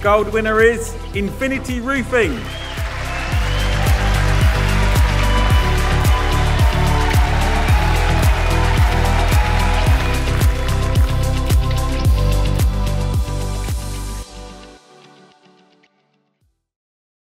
gold winner is Infinity Roofing.